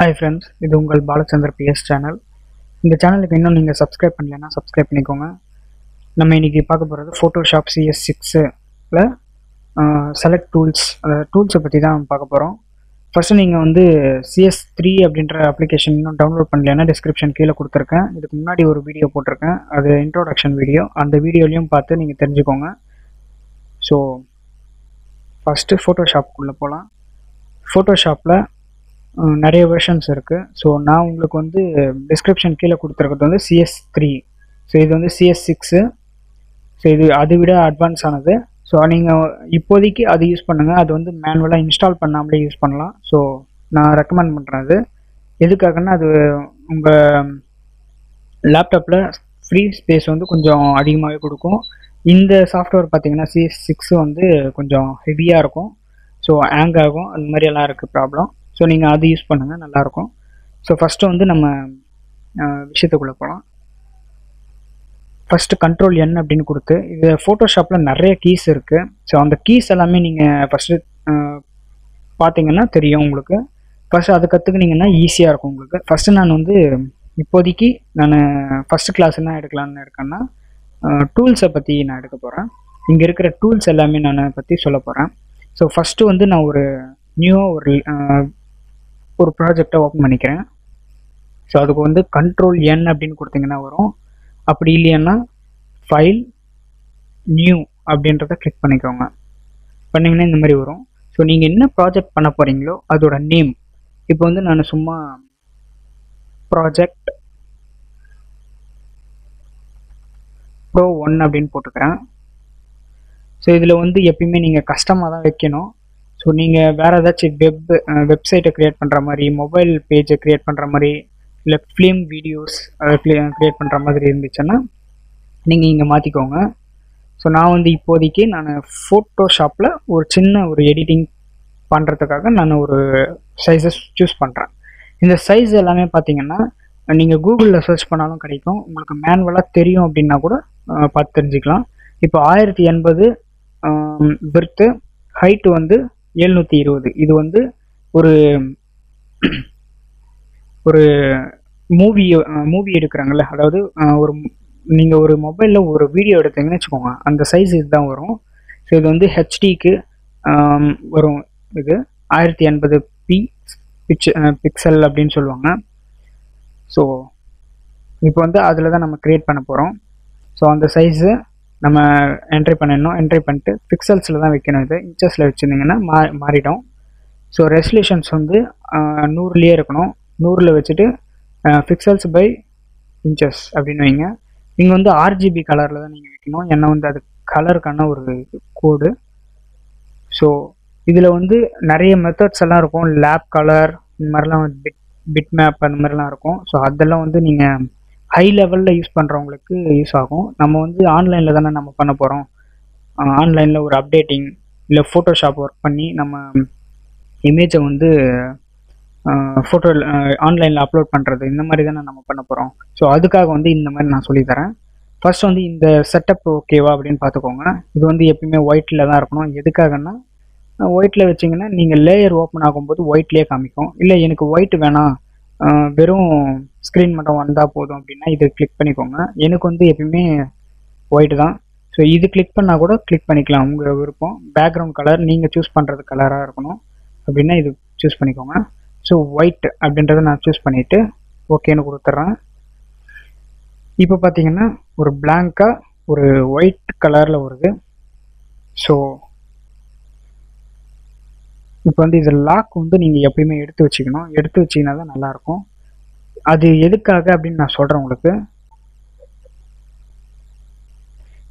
Hi friends இது உங்கள் Balachander PS channel இந்த சேனலுக்கு இன்னும் நீங்கள் சப்ஸ்கிரைப் பண்ணலைன்னா சப்ஸ்கிரைப் பண்ணிக்கோங்க. நம்ம இன்றைக்கி பார்க்க போகிறது ஃபோட்டோஷாப் சிஎஸ் சிக்ஸில் செலக்ட் டூல்ஸ் டூல்ஸை பற்றி தான் பார்க்க போகிறோம் ஃபஸ்ட்டு நீங்கள் வந்து சிஎஸ் த்ரீ அப்படின்ற அப்ளிகேஷன் இன்னும் டவுன்லோட் பண்ணலைன்னா டிஸ்கிரிப்ஷன் கீழே கொடுத்துருக்கேன். இதுக்கு முன்னாடி ஒரு வீடியோ போட்டிருக்கேன். அது இன்ட்ரோடக்ஷன் வீடியோ அந்த வீடியோலையும் பார்த்து நீங்கள் தெரிஞ்சுக்கோங்க. ஸோ ஃபஸ்ட்டு ஃபோட்டோஷாப்புக்குள்ளே போகலாம் ஃபோட்டோஷாப்பில் நிறைய வெர்ஷன்ஸ் இருக்குது ஸோ நான் உங்களுக்கு வந்து டிஸ்கிரிப்ஷன் கீழே கொடுத்துருக்கிறது வந்து சிஎஸ் த்ரீ ஸோ இது வந்து சிஎஸ் சிக்ஸு ஸோ இது அதை விட அட்வான்ஸ் ஆனது. ஸோ நீங்கள் இப்போதைக்கு அது யூஸ் பண்ணுங்கள் அது வந்து மேனுவலாக இன்ஸ்டால் பண்ணாமலே யூஸ் பண்ணலாம். ஸோ நான் ரெக்கமெண்ட் பண்ணுறேன் அது. எதுக்காகன்னா அது உங்கள் லேப்டாப்பில் ஃப்ரீ ஸ்பேஸ் வந்து கொஞ்சம் அதிகமாகவே கொடுக்கும். இந்த சாஃப்ட்வேர் பார்த்தீங்கன்னா சிஎஸ் சிக்ஸ் வந்து கொஞ்சம் ஹெவியாக இருக்கும். ஸோ ஹேங் ஆகும். அந்த மாதிரி எல்லாம் இருக்குது ப்ராப்ளம் ஸோ நீங்கள் அது யூஸ் பண்ணுங்கள் நல்லாயிருக்கும் ஸோ ஃபஸ்ட்டு வந்து நம்ம விஷயத்துக்குள்ளே போகலாம் ஃபஸ்ட்டு கண்ட்ரோல் என் அப்படின்னு கொடுத்து இது ஃபோட்டோஷாப்பில் நிறைய கீஸ் இருக்குது ஸோ அந்த கீஸ் எல்லாமே நீங்கள் ஃபஸ்ட்டு பார்த்தீங்கன்னா தெரியும் உங்களுக்கு. ஃபஸ்ட்டு அதை கற்றுக்குனீங்கன்னா ஈஸியாக இருக்கும் உங்களுக்கு. ஃபஸ்ட்டு நான் வந்து இப்போதைக்கு நான் ஃபஸ்ட்டு கிளாஸ் என்ன எடுக்கலான்னு இருக்கேன்னா டூல்ஸை பற்றி நான் எடுக்க போகிறேன் இங்கே இருக்கிற டூல்ஸ் எல்லாமே நான் பற்றி சொல்ல போகிறேன் ஸோ ஃபஸ்ட்டு வந்து நான் ஒரு நியூவாக ஒரு ஒரு ப்ராஜெக்டை ஓப்பன் பண்ணிக்கிறேன். ஸோ அதுக்கு வந்து கண்ட்ரோல் என் அப்படின்னு கொடுத்தீங்கன்னா வரும். அப்படி இல்லைன்னா ஃபைல் நியூ அப்படின்றத கிளிக் பண்ணிக்கோங்க. பண்ணிங்கன்னா இந்த மாதிரி வரும். ஸோ நீங்கள் என்ன ப்ராஜெக்ட் பண்ண போகிறீங்களோ அதோட நேம் இப்போ வந்து நான் சும்மா ப்ராஜெக்ட் ப்ரோ ஒன் அப்படின்னு போட்டுக்கிறேன். ஸோ இதில் வந்து எப்பயுமே நீங்கள் கஷ்டமாக தான் வைக்கணும். ஸோ நீங்கள் வேறு ஏதாச்சும் வெப் வெப்சைட்டை க்ரியேட் பண்ணுற மாதிரி மொபைல் பேஜை க்ரியேட் பண்ணுற மாதிரி இல்லை ஃபிலிம் வீடியோஸ் அதை க்ரியேட் பண்ணுற மாதிரி இருந்துச்சுன்னா நீங்கள் இங்கே மாற்றிக்கோங்க ஸோ நான் வந்து இப்போதைக்கு நான் ஃபோட்டோஷாப்பில் ஒரு சின்ன ஒரு எடிட்டிங் பண்ணுறதுக்காக நான் ஒரு சைஸஸ் சூஸ் பண்ணுறேன் இந்த சைஸ் எல்லாமே பார்த்தீங்கன்னா நீங்கள் கூகுளில் சர்ச் பண்ணாலும் கிடைக்கும். உங்களுக்கு மேனுவலாக தெரியும் அப்படின்னா கூட பார்த்து தெரிஞ்சுக்கலாம். இப்போ ஆயிரத்தி எண்பது விர்த்து ஹைட்டு வந்து எழுநூற்றி இருபது. இது வந்து ஒரு ஒரு மூவி மூவி எடுக்கிறாங்கல்ல அதாவது ஒரு நீங்கள் ஒரு மொபைலில் ஒரு வீடியோ எடுத்தீங்கன்னு வச்சுக்கோங்க அந்த சைஸ் இதுதான் வரும். ஸோ இது வந்து ஹெச்டிக்கு வரும். இது ஆயிரத்தி எண்பது பி பிக்ச பிக்சல் அப்படின்னு சொல்லுவாங்க. ஸோ இப்போ வந்து அதில் தான் நம்ம க்ரியேட் பண்ண போகிறோம் ஸோ அந்த சைஸு நம்ம என்ட்ரி பண்ணிடணும். என்ட்ரி பண்ணிட்டு பிக்சல்ஸில் தான் வைக்கணும் இது. இன்ச்சஸில் வச்சுருந்தீங்கன்னா மா மாறிடும். ஸோ ரெசல்யூஷன்ஸ் வந்து நூறுலேயே இருக்கணும். நூறில் வச்சுட்டு பிக்சல்ஸ் பை இன்ச்சஸ் அப்படின்னு வைங்க. நீங்கள் வந்து ஆர்ஜிபி கலரில் தான் நீங்கள் வைக்கணும். ஏன்னா வந்து அது கலருக்கான ஒரு கோடு ஸோ இதில் வந்து நிறைய மெத்தட்ஸ் எல்லாம் இருக்கும். லேப் கலர் இந்த மாதிரிலாம் பிட் பிட் மேப் அந்த மாதிரிலாம் இருக்கும். ஸோ அதெல்லாம் வந்து நீங்கள் ஹை லெவலில் யூஸ் பண்ணுறவங்களுக்கு யூஸ் ஆகும். நம்ம வந்து ஆன்லைனில் தானே நம்ம பண்ண போகிறோம் ஆன்லைனில் ஒரு அப்டேட்டிங் இல்லை ஃபோட்டோஷாப் ஒர்க் பண்ணி நம்ம இமேஜை வந்து ஃபோட்டோ ஆன்லைனில் அப்லோட் பண்ணுறது இந்த மாதிரி தானே நம்ம பண்ண போகிறோம் ஸோ அதுக்காக வந்து இந்த மாதிரி நான் சொல்லித்தரேன் ஃபர்ஸ்ட் வந்து இந்த செட்டப் ஓகேவா அப்படின்னு பார்த்துக்கோங்க. இது வந்து எப்பயுமே ஒயிட்டில் தான் இருக்கணும். எதுக்காகன்னா ஒயிட்டில் வச்சிங்கன்னா நீங்கள் லேயர் ஓப்பன் ஆகும்போது ஒயிட்லேயே காமிக்கும். இல்லை எனக்கு ஒயிட் வேணாம். வெறும் ஸ்க்ரீன் மட்டும் வந்தால் போதும் அப்படின்னா இது கிளிக் பண்ணிக்கோங்க. எனக்கு வந்து எப்பயுமே ஒயிட் தான். ஸோ இது கிளிக் பண்ணால் கூட கிளிக் பண்ணிக்கலாம். உங்கள் விருப்பம். பேக்ரவுண்ட் கலர் நீங்கள் சூஸ் பண்ணுறது கலராக இருக்கணும். அப்படின்னா இது சூஸ் பண்ணிக்கோங்க. ஸோ ஒயிட் அப்படின்றத நான் சூஸ் பண்ணிவிட்டு ஓகேன்னு கொடுத்துட்றேன். இப்போ பார்த்தீங்கன்னா ஒரு பிளாங்காக ஒரு ஒயிட் கலரில் வருது. ஸோ இப்போ வந்து இது லாக் வந்து நீங்கள் எப்பயுமே எடுத்து வச்சுக்கணும். எடுத்து வச்சிங்கன்னா தான் நல்லாயிருக்கும். அது எதுக்காக அப்படின்னு நான் சொல்கிறேன் உங்களுக்கு.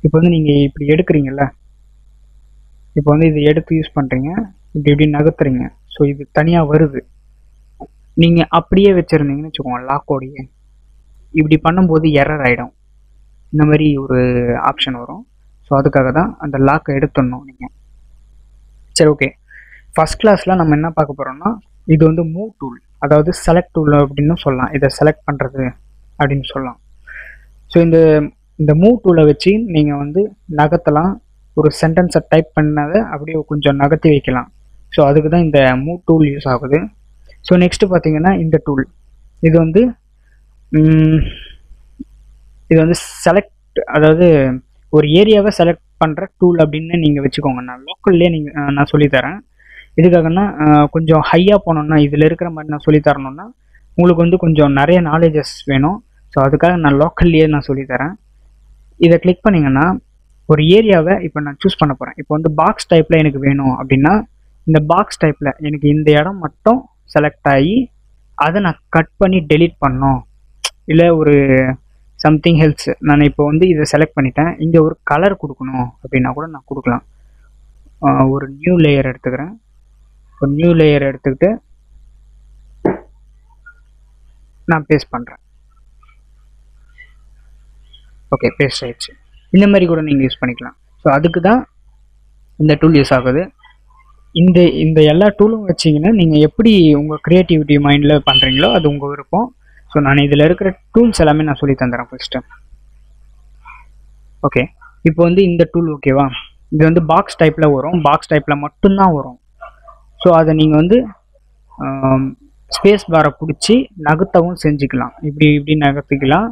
இப்போ வந்து நீங்கள் இப்படி எடுக்கிறீங்கல்ல. இப்போ வந்து இது எடுத்து யூஸ் பண்ணுறீங்க இப்படி இப்படி நகர்த்துறீங்க. ஸோ இது தனியாக வருது. நீங்கள் அப்படியே வச்சுருந்தீங்கன்னு வச்சுக்கோங்க லாக்கோடையே இப்படி பண்ணும்போது எரர் ஆகிடும் இந்த மாதிரி ஒரு ஆப்ஷன் வரும். ஸோ அதுக்காக தான் அந்த லாக்கை எடுத்துடணும் நீங்கள் சரி ஓகே ஃபஸ்ட் கிளாஸில் நம்ம என்ன பார்க்க போகிறோம்னா இது வந்து மூவ் டூல் அதாவது செலக்ட் டூல் அப்படின்னு சொல்லலாம். இதை செலக்ட் பண்ணுறது அப்படின்னு சொல்லலாம். ஸோ இந்த இந்த மூவ் டூலை வச்சு நீங்கள் வந்து நகர்த்தலாம். ஒரு சென்டென்ஸை டைப் பண்ணதை அப்படியே கொஞ்சம் நகர்த்தி வைக்கலாம். ஸோ அதுக்கு தான் இந்த மூவ் டூல் யூஸ் ஆகுது. ஸோ நெக்ஸ்ட்டு பார்த்தீங்கன்னா இந்த டூல் இது வந்து இது வந்து செலக்ட் அதாவது ஒரு ஏரியாவை செலக்ட் பண்ணுற டூல் அப்படின்னு நீங்கள் வச்சுக்கோங்க. நான் லோக்கல்லே நீங்கள் நான் சொல்லித்தரேன் எதுக்காகன்னா கொஞ்சம் ஹையாக போனோம்னா இதில் இருக்கிற மாதிரி நான் சொல்லித் தரணும்னா உங்களுக்கு வந்து கொஞ்சம் நிறைய நாலேஜஸ் வேணும். ஸோ அதுக்காக நான் லோக்கல்லையே நான் சொல்லித்தரேன் இதை கிளிக் பண்ணிங்கன்னா ஒரு ஏரியாவை இப்போ நான் சூஸ் பண்ண போகிறேன் இப்போ வந்து பாக்ஸ் டைப்பில் எனக்கு வேணும் அப்படின்னா இந்த பாக்ஸ் டைப்பில் எனக்கு இந்த இடம் மட்டும் செலக்ட் ஆகி அதை நான் கட் பண்ணி டெலீட் பண்ணோம் இல்லை ஒரு சம்திங் ஹெல்ஸ் நான் இப்போ வந்து இதை செலக்ட் பண்ணிட்டேன். இங்கே ஒரு கலர் கொடுக்கணும் அப்படின்னா கூட நான் கொடுக்கலாம். ஒரு நியூ லேயர் எடுத்துக்கிறேன். ஒரு நியூ லேயர் எடுத்துக்கிட்டு நான் பேஸ்ட் பண்ணுறேன் ஓகே பேஸ்ட் ஆயிடுச்சு. இந்த மாதிரி கூட நீங்கள் யூஸ் பண்ணிக்கலாம். ஸோ அதுக்கு தான் இந்த டூல் யூஸ் ஆகுது. இந்த இந்த எல்லா டூலும் வச்சிங்கன்னா நீங்கள் எப்படி உங்கள் க்ரியேட்டிவிட்டி மைண்டில் பண்ணுறீங்களோ அது உங்கள் விருப்பம். ஸோ நான் இதில் இருக்கிற டூல்ஸ் எல்லாமே நான் சொல்லி தந்துடுறேன் ஃபஸ்ட்டு ஓகே இப்போ வந்து இந்த டூல் ஓகேவா இது வந்து பாக்ஸ் டைப்பில் வரும். பாக்ஸ் டைப்பில் மட்டும்தான் வரும். ஸோ அதை நீங்கள் வந்து ஸ்பேஸ் பாரை பிடிச்சி நகர்த்தவும் செஞ்சுக்கலாம். இப்படி இப்படி நகர்த்திக்கலாம்.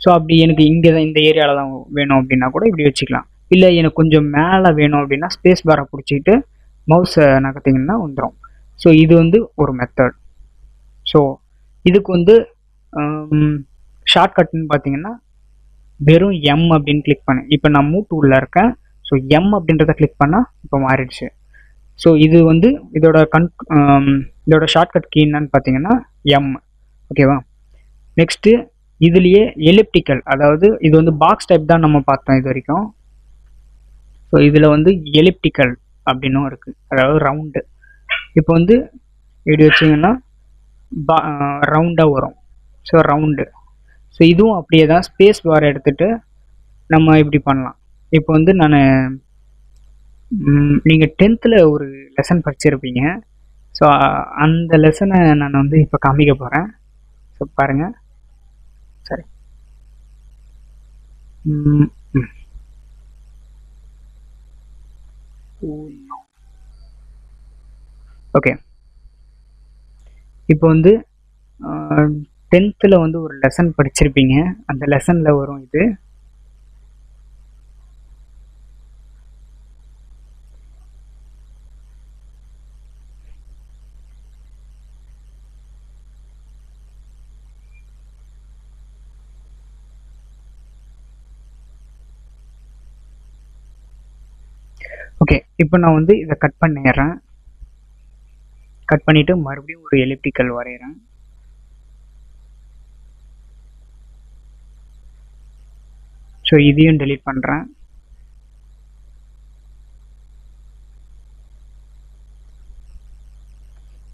ஸோ அப்படி எனக்கு இங்கே தான் இந்த ஏரியாவில் தான் வேணும் அப்படின்னா கூட இப்படி வச்சுக்கலாம். இல்லை எனக்கு கொஞ்சம் மேலே வேணும் அப்படின்னா ஸ்பேஸ் பாரை பிடிச்சிக்கிட்டு மவுஸை நகர்த்திங்கன்னா வந்துடும் ஸோ இது வந்து ஒரு மெத்தட் ஸோ இதுக்கு வந்து ஷார்ட்கட்னு பார்த்தீங்கன்னா வெறும் எம் அப்படின்னு கிளிக் பண்ணேன் இப்போ நான் மூட்டு உள்ளே இருக்கேன். ஸோ எம் அப்படின்றத கிளிக் பண்ணால் இப்போ மாறிடுச்சு. ஸோ இது வந்து இதோட கன் um, இதோட ஷார்ட்கட் கீ என்னன்னு பார்த்தீங்கன்னா எம் ஓகேவா நெக்ஸ்ட்டு இதுலேயே எலிப்டிக்கல் அதாவது இது வந்து பாக்ஸ் டைப் தான் நம்ம பார்த்தோம் இது வரைக்கும். ஸோ இதில் வந்து எலிப்டிக்கல் அப்படின்னும் இருக்குது அதாவது ரவுண்டு இப்போ வந்து இப்படி வச்சிங்கன்னா பா ரவுண்டாக uh, வரும். ஸோ ரவுண்டு ஸோ இதுவும் அப்படியே தான் ஸ்பேஸ் பார் எடுத்துகிட்டு நம்ம இப்படி பண்ணலாம். இப்போ வந்து நான் நீங்கள் டென்த்தில் ஒரு லெசன் படிச்சிருப்பீங்க. ஸோ அந்த லெசனை நான் வந்து இப்போ காமிக்க போகிறேன் ஸோ பாருங்கள் சரி. ஓகே இப்போ வந்து டென்த்தில் வந்து ஒரு லெசன் படிச்சிருப்பீங்க. அந்த லெசனில் வரும் இது ஓகே இப்போ நான் வந்து இதை கட் பண்ணிடுறேன். கட் பண்ணிவிட்டு மறுபடியும் ஒரு எலிப்டிக்கல் வரைகிறேன். ஸோ இதையும் டெலீட் பண்ணுறேன்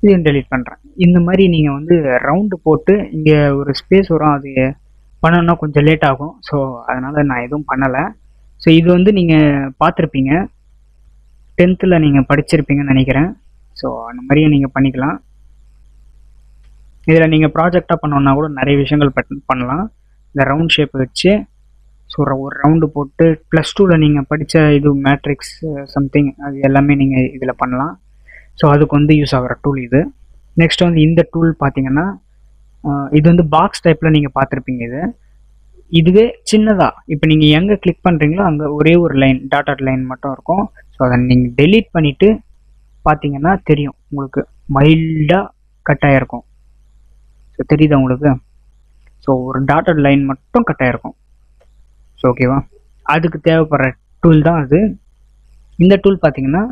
இதையும் டெலிட் பண்ணுறேன் இந்த மாதிரி நீங்கள் வந்து ரவுண்டு போட்டு இங்கே ஒரு ஸ்பேஸ் வரும் அது பண்ணணும்னா கொஞ்சம் லேட் ஆகும். ஸோ அதனால் நான் எதுவும் பண்ணலை. ஸோ இது வந்து நீங்கள் பார்த்துருப்பீங்க. டென்த்தில் நீங்கள் படிச்சிருப்பீங்கன்னு நினைக்கிறேன். ஸோ அந்த மாதிரியும் நீங்கள் பண்ணிக்கலாம். இதில் நீங்கள் ப்ராஜெக்டாக பண்ணோன்னா கூட நிறைய விஷயங்கள் பண்ணலாம். இந்த ரவுண்ட் ஷேப் வச்சு ஸோ ஒரு ரவுண்டு போட்டு ப்ளஸ் டூவில் நீங்கள் படித்த இது மேட்ரிக்ஸ் சம்திங் அது எல்லாமே நீங்கள் இதில் பண்ணலாம். ஸோ அதுக்கு வந்து யூஸ் ஆகிற டூல் இது. நெக்ஸ்ட் வந்து இந்த டூல் பார்த்தீங்கன்னா இது வந்து பாக்ஸ் டைப்பில் நீங்கள் பார்த்துருப்பீங்க இது. இதுவே சின்னதாக இப்போ நீங்கள் எங்கே கிளிக் பண்ணுறீங்களோ அங்கே ஒரே ஒரு லைன் டாட்டட் லைன் மட்டும் இருக்கும். ஸோ அதை நீங்கள் டெலீட் பண்ணிவிட்டு பார்த்தீங்கன்னா தெரியும். உங்களுக்கு மைல்டாக கட் ஆகிருக்கும் ஸோ தெரியுதா உங்களுக்கு? ஸோ ஒரு டாட்டட் லைன் மட்டும் கட் ஆகிருக்கும் ஸோ ஓகேவா அதுக்கு தேவைப்படுற டூல் தான் அது. இந்த டூல் பார்த்தீங்கன்னா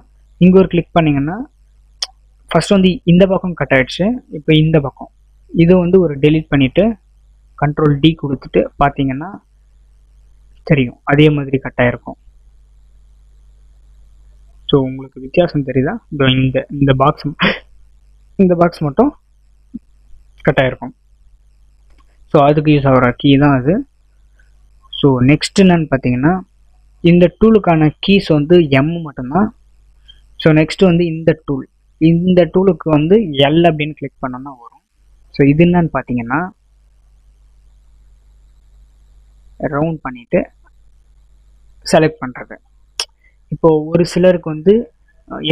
இங்கே ஒரு கிளிக் பண்ணிங்கன்னா ஃபர்ஸ்ட் வந்து இந்த பக்கம் கட் ஆகிடுச்சு இப்போ இந்த பக்கம். இது வந்து ஒரு டெலீட் பண்ணிவிட்டு கண்ட்ரோல் டி கொடுத்துட்டு பார்த்தீங்கன்னா தெரியும். அதே மாதிரி கட் ஆகிருக்கும் ஸோ உங்களுக்கு வித்தியாசம் தெரியுதா? இதோ இந்த இந்த பாக்ஸ் இந்த பாக்ஸ் மட்டும் கட் ஆகிருக்கும் ஸோ அதுக்கு யூஸ் ஆகிற கீ தான் அது. ஸோ நெக்ஸ்ட் என்னன்னு பார்த்தீங்கன்னா இந்த டூலுக்கான கீஸ் வந்து எம் மட்டும்தான். ஸோ நெக்ஸ்ட்டு வந்து இந்த டூல் இந்த டூலுக்கு வந்து எல் அப்படின்னு கிளிக் பண்ணோம்னா வரும். ஸோ இது என்னன்னு பார்த்தீங்கன்னா ரவுண்ட் பண்ணிவிட்டு செலக்ட் பண்ணுறது இப்போ ஒரு சிலருக்கு வந்து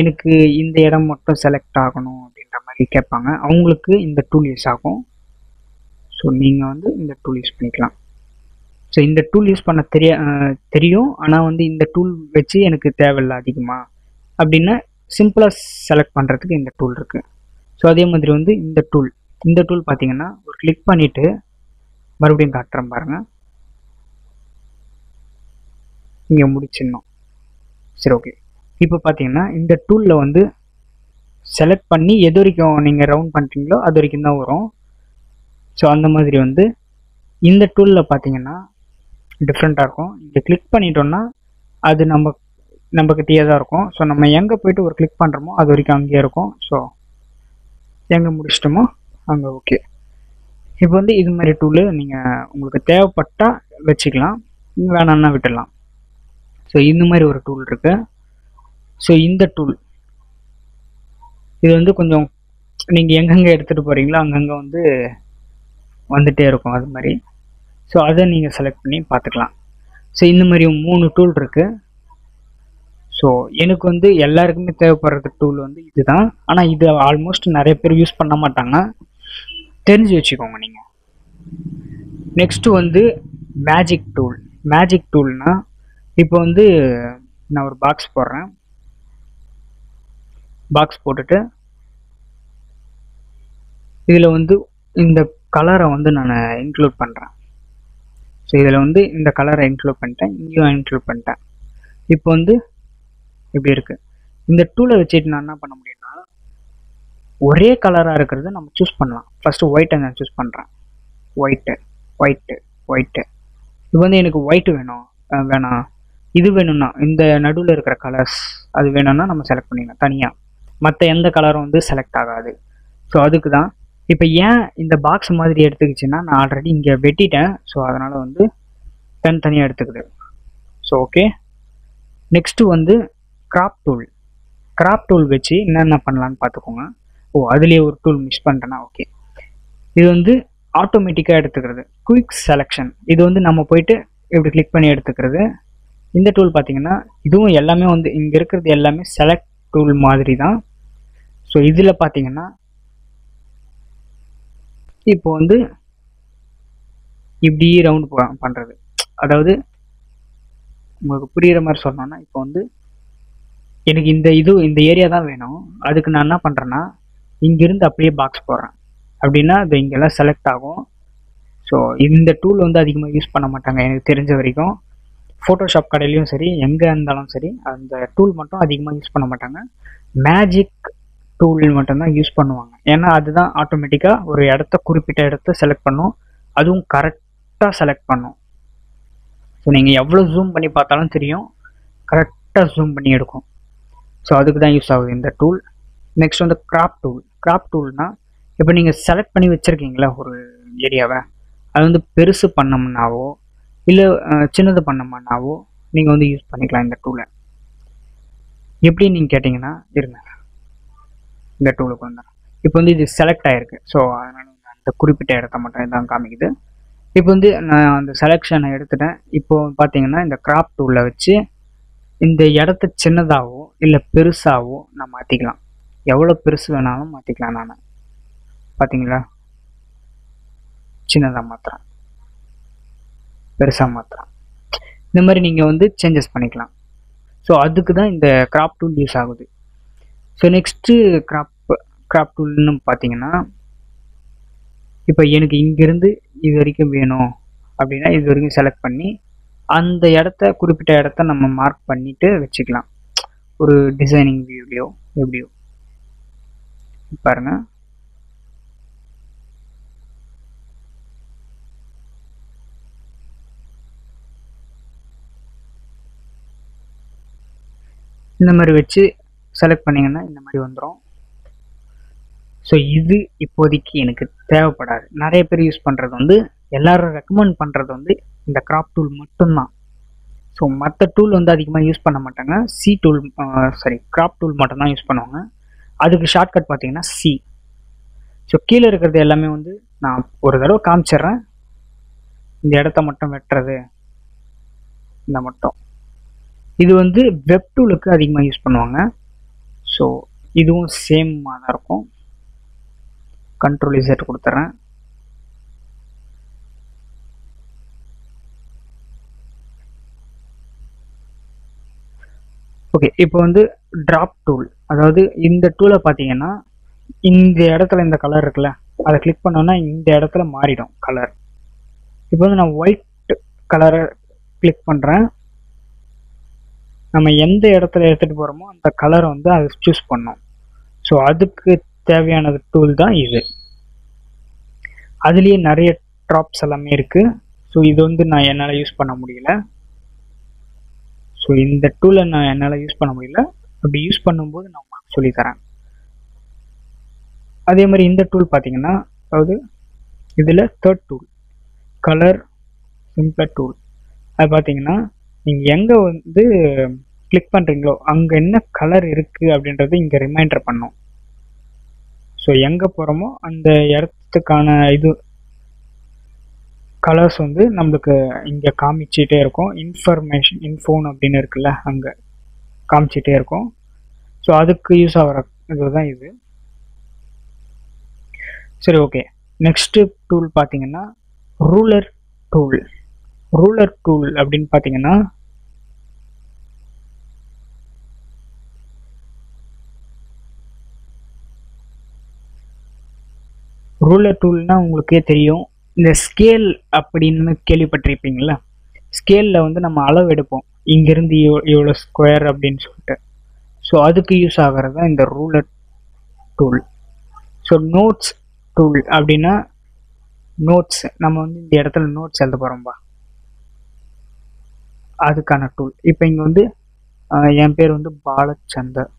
எனக்கு இந்த இடம் மட்டும் செலக்ட் ஆகணும் அப்படின்ற மாதிரி கேட்பாங்க. அவங்களுக்கு இந்த டூல் யூஸ் ஆகும். ஸோ நீங்கள் வந்து இந்த டூல் யூஸ் பண்ணிக்கலாம். ஸோ இந்த டூல் யூஸ் பண்ண தெரிய தெரியும். ஆனால் வந்து இந்த டூல் வச்சு எனக்கு தேவையில்லை அதிகமாக அப்படின்னா சிம்பிளாக செலக்ட் பண்ணுறதுக்கு இந்த டூல் இருக்குது ஸோ அதே மாதிரி வந்து இந்த டூல் இந்த டூல் பார்த்தீங்கன்னா ஒரு கிளிக் பண்ணிவிட்டு மறுபடியும் காட்டுறேன் பாருங்கள் இங்கே முடிச்சிடணும். சரி ஓகே இப்போ பார்த்தீங்கன்னா இந்த டூலில் வந்து செலக்ட் பண்ணி எது வரைக்கும் நீங்கள் ரவுண்ட் பண்ணுறீங்களோ அது வரைக்கும் தான் வரும். ஸோ அந்த மாதிரி வந்து இந்த டூலில் பார்த்தீங்கன்னா டிஃப்ரெண்ட்டாக இருக்கும். இங்கே கிளிக் பண்ணிட்டோம்னா அது நம்ம நம்மக்கிட்டேயே தான் இருக்கும். ஸோ நம்ம எங்கே போயிட்டு ஒரு கிளிக் பண்ணுறோமோ அது வரைக்கும் அங்கேயே இருக்கும். ஸோ எங்கே முடிச்சிட்டோமோ அங்கே ஓகே இப்போ வந்து இது மாதிரி டூலு நீங்கள் உங்களுக்கு தேவைப்பட்டால் வச்சுக்கலாம். வேணான்னா விட்டுடலாம். ஸோ இந்த மாதிரி ஒரு டூல் இருக்குது ஸோ இந்த டூல் இது வந்து கொஞ்சம் நீங்கள் எங்கெங்கே எடுத்துகிட்டு போகிறீங்களோ அங்கங்கே வந்து வந்துகிட்டே இருக்கும் அது மாதிரி. ஸோ அதை நீங்கள் செலக்ட் பண்ணி பார்த்துக்கலாம். ஸோ இந்த மாதிரி மூணு டூல் இருக்குது ஸோ எனக்கு வந்து எல்லாருக்குமே தேவைப்படுறது டூல் வந்து இதுதான். ஆனால் இது ஆல்மோஸ்ட் நிறைய பேர் யூஸ் பண்ண மாட்டாங்க. தெரிஞ்சு வச்சுக்கோங்க நீங்கள் நெக்ஸ்ட்டு வந்து மேஜிக் டூல் மேஜிக் டூல்னால் இப்போ வந்து நான் ஒரு பாக்ஸ் போடுறேன். பாக்ஸ் போட்டுட்டு இதில் வந்து இந்த கலரை வந்து நான் இன்க்ளூட் பண்ணுறேன் ஸோ இதில் வந்து இந்த கலரை இன்க்ளூட் பண்ணிட்டேன் இங்கேயும் இன்க்ளூட் பண்ணிட்டேன். இப்போ வந்து இப்படி இருக்குது இந்த டூலை வச்சுட்டு நான் என்ன பண்ண முடியும்னா ஒரே கலராக இருக்கிறத நம்ம சூஸ் பண்ணலாம். ஃபஸ்ட்டு ஒயிட்டை நான் சூஸ் பண்ணுறேன் ஒயிட்டு ஒயிட்டு ஒயிட்டு இப்போ வந்து எனக்கு ஒயிட்டு வேணும். வேணாம். இது வேணும்னா இந்த நடுவில் இருக்கிற கலர்ஸ் அது வேணும்னா நம்ம செலக்ட் பண்ணிக்கலாம் தனியாக மற்ற எந்த கலரும் வந்து செலக்ட் ஆகாது. ஸோ அதுக்கு தான் இப்போ ஏன் இந்த பாக்ஸ் மாதிரி எடுத்துக்கிச்சுன்னா நான் ஆல்ரெடி இங்கே வெட்டிட்டேன். ஸோ அதனால் வந்து தனித்தனியாக எடுத்துக்குது. ஸோ ஓகே நெக்ஸ்ட்டு வந்து கிராப் டூல் கிராப் டூல் வச்சு என்னென்ன பண்ணலான்னு பார்த்துக்கோங்க. ஓ அதுலேயே ஒரு டூல் மிஸ் பண்ணிட்டேன்னா ஓகே இது வந்து ஆட்டோமேட்டிக்காக எடுத்துக்கிறது. குயிக் செலெக்ஷன் இது வந்து நம்ம போயிட்டு இப்படி கிளிக் பண்ணி எடுத்துக்கிறது. இந்த டூல் பார்த்தீங்கன்னா இதுவும் எல்லாமே வந்து இங்கே இருக்கிறது எல்லாமே செலக்ட் டூல் மாதிரி தான் ஸோ இதில் பார்த்தீங்கன்னா இப்போ வந்து இப்படி ரவுண்ட் பண்ணுறது அதாவது உங்களுக்கு புரிகிற மாதிரி சொன்னோன்னா இப்போ வந்து எனக்கு இந்த இது இந்த ஏரியா தான் வேணும். அதுக்கு நான் என்ன பண்ணுறேன்னா இங்கேருந்து அப்படியே பாக்ஸ் போடுறேன். அப்படின்னா அது இங்கெல்லாம் செலக்ட் ஆகும். ஸோ இந்த டூல் வந்து அதிகமாக யூஸ் பண்ண மாட்டாங்க எனக்கு தெரிஞ்ச வரைக்கும். ஃபோட்டோஷாப் கடையிலையும் சரி எங்கே இருந்தாலும் சரி அந்த டூல் மட்டும் அதிகமாக யூஸ் பண்ண மாட்டாங்க. மேஜிக் டூல் மட்டும்தான் யூஸ் பண்ணுவாங்க. ஏன்னா அதுதான் ஆட்டோமேட்டிக்காக ஒரு இடத்த குறிப்பிட்ட இடத்த செலக்ட் பண்ணும். அதுவும் கரெக்டாக செலக்ட் பண்ணும். ஸோ நீங்கள் எவ்வளோ ஜூம் பண்ணி பார்த்தாலும் தெரியும். கரெக்டாக ஜூம் பண்ணி எடுக்கும். ஸோ அதுக்கு தான் யூஸ் ஆகுது இந்த டூல் நெக்ஸ்ட் வந்து கிராப் டூல் கிராப் டூல்னா இப்போ நீங்கள் செலக்ட் பண்ணி வச்சுருக்கீங்களா ஒரு ஏரியாவை அது வந்து பெருசு பண்ணோம்னாவோ இல்லை சின்னது பண்ணமானாவோ நீங்கள் வந்து யூஸ் பண்ணிக்கலாம் இந்த டூலை எப்படி நீங்கள் கேட்டிங்கன்னா இருங்க. இந்த டூலுக்கு வந்துடுறேன். இப்போ வந்து இது செலக்ட் ஆகிருக்கு ஸோ அதனால் அந்த குறிப்பிட்ட இடத்த மட்டும் இதான் காமிக்குது. இப்போ வந்து நான் அந்த செலெக்ஷனை எடுத்துட்டேன். இப்போ பார்த்தீங்கன்னா இந்த கிராப் டூலில் வச்சு இந்த இடத்த சின்னதாகவோ இல்லை பெருசாகவோ நான் மாற்றிக்கலாம் எவ்வளோ பெருசு வேணாலும் மாற்றிக்கலாம் நான். பார்த்தீங்களா சின்னதாக மாற்றுறேன் பெருசாக மாற்றலாம் இந்த மாதிரி நீங்கள் வந்து சேஞ்சஸ் பண்ணிக்கலாம். ஸோ அதுக்கு தான் இந்த கிராப் டூல் யூஸ் ஆகுது. ஸோ நெக்ஸ்ட்டு கிராப் கிராப் டூல்னு பார்த்தீங்கன்னா இப்போ எனக்கு இங்கேருந்து இது வரைக்கும் வேணும் அப்படின்னா இது வரைக்கும் செலக்ட் பண்ணி அந்த இடத்த குறிப்பிட்ட இடத்த நம்ம மார்க் பண்ணிவிட்டு வச்சுக்கலாம். ஒரு டிசைனிங் வியூலையோ எப்படியோ. பாருங்கள் இந்த மாதிரி வச்சு செலக்ட் பண்ணிங்கன்னா இந்த மாதிரி வந்துடும் ஸோ இது இப்போதைக்கு எனக்கு தேவைப்படாது. நிறைய பேர் யூஸ் பண்ணுறது வந்து எல்லோரும் ரெக்கமெண்ட் பண்ணுறது வந்து இந்த கிராப் டூல் மட்டும்தான். ஸோ மற்ற டூல் வந்து அதிகமாக யூஸ் பண்ண மாட்டாங்க. C tool sorry crop tool மட்டும்தான் யூஸ் பண்ணுவாங்க. அதுக்கு ஷார்ட்கட் பார்த்தீங்கன்னா சி ஸோ கீழே இருக்கிறது எல்லாமே வந்து நான் ஒரு தடவை காமிச்சிடுறேன். இந்த இடத்த மட்டும் வெட்டுறது. இந்த மட்டும். இது வந்து வெப் டூலுக்கு அதிகமாக யூஸ் பண்ணுவாங்க. ஸோ இதுவும் சேமாக தான் இருக்கும். கண்ட்ரோல் இசட் கொடுத்துட்றேன் ஓகே இப்போ வந்து ட்ராப் டூல் அதாவது இந்த டூலை பார்த்தீங்கன்னா இந்த இடத்துல இந்த கலர் இருக்குல்ல அதை கிளிக் பண்ணோன்னா இந்த இடத்துல மாறிடும் கலர் இப்போ வந்து நான் ஒயிட் கலரை கிளிக் பண்ணுறேன் நம்ம எந்த இடத்துல எடுத்துகிட்டு போகிறோமோ அந்த கலரை வந்து அதை சூஸ் பண்ணோம். ஸோ அதுக்கு தேவையான டூல் தான் இது. அதுலேயே நிறைய ட்ராப்ஸ் எல்லாமே இருக்குது ஸோ இது வந்து நான் என்னால் யூஸ் பண்ண முடியல. ஸோ இந்த டூலை நான் என்னால் யூஸ் பண்ண முடியல. அப்படி யூஸ் பண்ணும்போது நான் உங்களுக்கு சொல்லித்தரேன் அதே மாதிரி இந்த டூல் பார்த்தீங்கன்னா அதாவது இதில் third tool colour sampler tool அது பார்த்தீங்கன்னா நீங்கள் எங்கே வந்து கிளிக் பண்ணுறீங்களோ அங்கே என்ன கலர் இருக்குது அப்படின்றது இங்கே ரிமைண்டர் பண்ணும். ஸோ எங்கே போகிறோமோ அந்த இடத்துக்கான இது கலர்ஸ் வந்து நம்மளுக்கு இங்கே காமிச்சிட்டே இருக்கும். இன்ஃபர்மேஷன் இன்ஃபோன் அப்படின்னு இருக்குல்ல அங்கே காமிச்சிட்டே இருக்கும். ஸோ அதுக்கு யூஸ் ஆகிற இதுதான் இது. சரி ஓகே நெக்ஸ்ட்டு டூல் பார்த்தீங்கன்னா ரூலர் டூல் ரூலர் டூல் அப்படின்னு பார்த்தீங்கன்னா ரூலர் டூல்னா உங்களுக்கே தெரியும். இந்த ஸ்கேல் அப்படின்னு கேள்விப்பட்டிருப்பீங்களா ஸ்கேலில் வந்து நம்ம அளவு எடுப்போம். இங்கேருந்து இவ்வளோ இவ்வளோ ஸ்கொயர் அப்படின்னு சொல்லிட்டு. ஸோ அதுக்கு யூஸ் ஆகிறது தான் இந்த ruler tool so notes tool அப்படின்னா நோட்ஸ் நம்ம வந்து இந்த இடத்துல நோட்ஸ் எழுத போகிறோம்பா அதுக்கான டூல் இப்போ இங்கே வந்து என் பேர் வந்து பாலச்சந்தர்.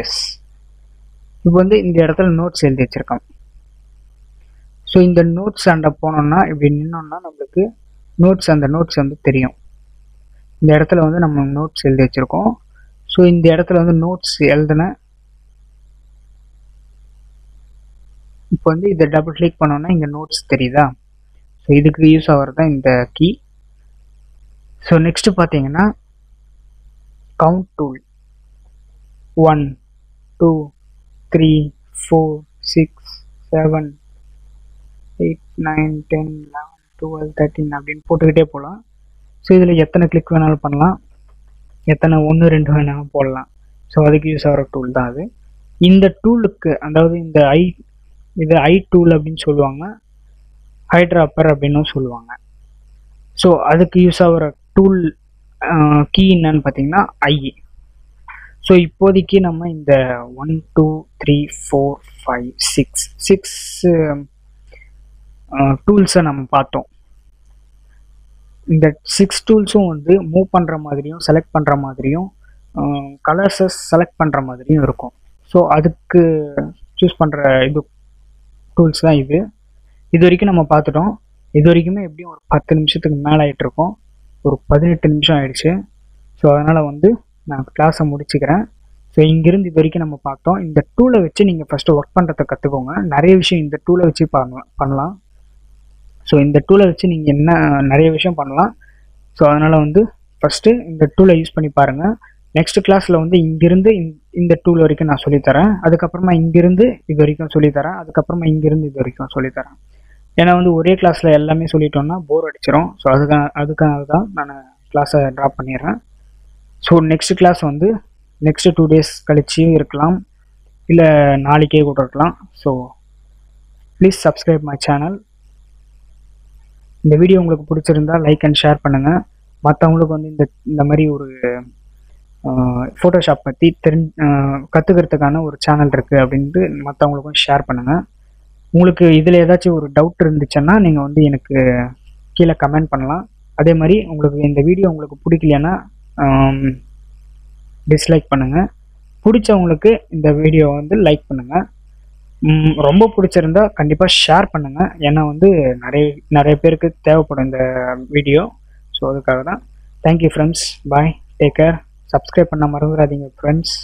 எஸ் இப்போ வந்து இந்த இடத்துல நோட்ஸ் எழுதி வச்சுருக்கோம். ஸோ இந்த நோட்ஸ் அண்ட போனோம்னா இப்படி நின்னோம்னா நம்மளுக்கு நோட்ஸ் அந்த நோட்ஸ் வந்து தெரியும். இந்த இடத்துல வந்து நம்ம நோட்ஸ் எழுதி வச்சுருக்கோம். ஸோ இந்த இடத்துல வந்து நோட்ஸ் எழுதின இப்போ வந்து இதை டபுள் கிளிக் பண்ணோன்னா இங்கே நோட்ஸ் தெரியுதா? ஸோ இதுக்கு யூஸ் ஆகிறது தான் இந்த கீ ஸோ நெக்ஸ்ட்டு பார்த்தீங்கன்னா count tool one two three four six seven eight nine ten eleven twelve thirteen அப்படின்னு போட்டுக்கிட்டே போகலாம் ஸோ இதில் எத்தனை கிளிக் வேணாலும் பண்ணலாம். எத்தனை ஒன்று ரெண்டு வேணாலும் போடலாம். ஸோ அதுக்கு யூஸ் ஆகிற டூல் தான் அது. இந்த டூலுக்கு அதாவது இந்த ஐ இது ஐ டூல் அப்படின்னு சொல்லுவாங்க. ஹைட்ராப்பர் அப்படின்னும் சொல்லுவாங்க. ஸோ அதுக்கு யூஸ் ஆகிற டூல் கீ என்னன்னு பார்த்தீங்கன்னா ஐஇ ஸோ இப்போதைக்கு நம்ம இந்த one two three four five six six டூல்ஸை நம்ம பார்த்தோம். இந்த சிக்ஸ் டூல்ஸும் வந்து மூவ் பண்ணுற மாதிரியும் செலக்ட் பண்ணுற மாதிரியும் கலர்ஸை செலக்ட் பண்ணுற மாதிரியும் இருக்கும். ஸோ அதுக்கு சூஸ் பண்ணுற இது டூல்ஸ் தான் இது. இது வரைக்கும் நம்ம பார்த்துட்டோம். இது வரைக்குமே எப்படியும் ஒரு பத்து நிமிஷத்துக்கு மேலே ஆகிட்டுருக்கோம் ஒரு பதினெட்டு நிமிஷம் ஆயிடுச்சு. ஸோ அதனால் வந்து நான் கிளாஸை முடிச்சுக்கிறேன். ஸோ இங்கேருந்து இது வரைக்கும் நம்ம பார்த்தோம். இந்த டூலை வச்சு நீங்கள் ஃபஸ்ட்டு ஒர்க் பண்ணுறத கற்றுக்கோங்க நிறைய விஷயம் இந்த டூலை வச்சு பண்ணலாம் பண்ணலாம். ஸோ இந்த டூலை வச்சு நீங்கள் என்ன நிறைய விஷயம் பண்ணலாம். ஸோ அதனால் வந்து ஃபஸ்ட்டு இந்த டூலை யூஸ் பண்ணி பாருங்கள் நெக்ஸ்ட் கிளாஸில் வந்து இங்கிருந்து இந்த டூல் வரைக்கும் நான் சொல்லித்தரேன். அதுக்கப்புறமா இங்கிருந்து இது வரைக்கும் சொல்லித்தரேன். அதுக்கப்புறமா இங்கிருந்து இது வரைக்கும் சொல்லித்தரேன். ஏன்னா வந்து ஒரே கிளாஸில் எல்லாமே சொல்லிட்டோம்னா போர் அடிச்சிடும் ஸோ அதுக்காக அதுக்காக தான் நான் கிளாஸை ட்ராப் பண்ணிடுறேன். ஸோ நெக்ஸ்ட் கிளாஸ் வந்து நெக்ஸ்ட் டூ டேஸ் கழிச்சு இருக்கலாம். இல்லை நாளைக்கே கூட இருக்கலாம். So please subscribe my channel இந்த வீடியோ உங்களுக்கு பிடிச்சிருந்தா லைக் அண்ட் ஷேர் பண்ணுங்கள் மற்றவங்களுக்கு வந்து இந்த இந்த மாதிரி ஒரு ஃபோட்டோஷாப் பற்றி தெரிஞ் கற்றுக்கிறதுக்கான ஒரு சேனல் இருக்குது அப்படின்ட்டு மற்றவங்களுக்கும் ஷேர் பண்ணுங்கள் உங்களுக்கு இதில் ஏதாச்சும் ஒரு டவுட் இருந்துச்சுன்னா நீங்கள் வந்து எனக்கு கீழே கமெண்ட் பண்ணலாம். அதே மாதிரி உங்களுக்கு இந்த வீடியோ உங்களுக்கு பிடிக்கலைன்னா டிஸ்லைக் பண்ணுங்கள் பிடிச்சவங்களுக்கு இந்த வீடியோ வந்து லைக் பண்ணுங்கள் ரொம்ப பிடிச்சிருந்தா கண்டிப்பாக ஷேர் பண்ணுங்கள் ஏன்னா வந்து நிறைய நிறைய பேருக்கு தேவைப்படும் இந்த வீடியோ ஸோ அதுக்காக தான் thank you friends bye take care subscribe பண்ண மறந்துடாதீங்க ஃப்ரெண்ட்ஸ்